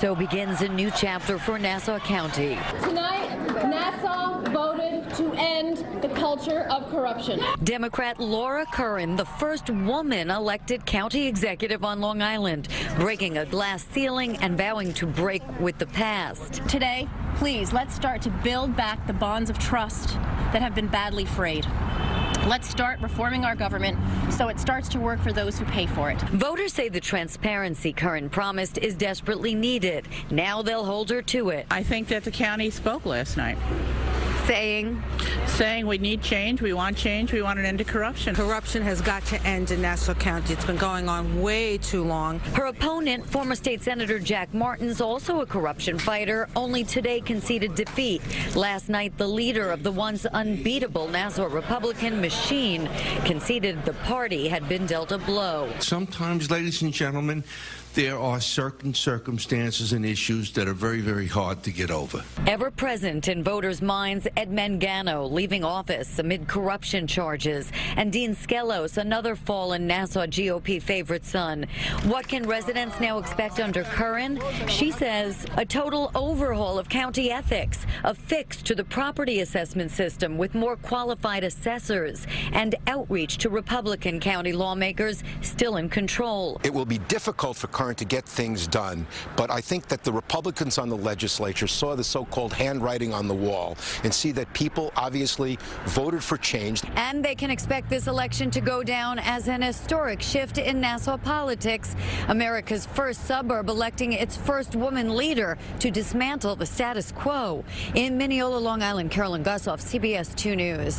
So begins a new chapter for Nassau County. Tonight, Nassau voted to end the culture of corruption. Democrat Laura Curran, the first woman elected county executive on Long Island, breaking a glass ceiling and vowing to break with the past. Today, please, let's start to build back the bonds of trust that have been badly frayed. Let's start reforming our government so it starts to work for those who pay for it. Voters say the transparency Curran promised is desperately needed. Now they'll hold her to it. I think that the county spoke last night, Saying saying we need change, we want change, we want an end to corruption. Corruption has got to end in Nassau County. It's been going on way too long. her opponent, former state senator Jack Martins, also a corruption fighter, only today conceded defeat. Last night, the leader of the once unbeatable Nassau Republican machine conceded the party had been dealt a blow. Sometimes, ladies and gentlemen, there are certain circumstances and issues that are very, very hard to get over. Ever present in voters' minds, Ed Mangano leaving office amid corruption charges, and Dean Skelos, another fallen Nassau GOP favorite son. What can residents now expect under Curran? She says a total overhaul of county ethics, a fix to the property assessment system with more qualified assessors, and outreach to Republican county lawmakers still in control. It will be difficult for Curran to get things done, but I think that the Republicans on the legislature saw the so-called handwriting on the wall and see that people obviously voted for change. And they can expect this election to go down as an historic shift in Nassau politics. America's first suburb electing its first woman leader to dismantle the status quo. In Mineola, Long Island, Carolyn Gusoff, CBS 2 News.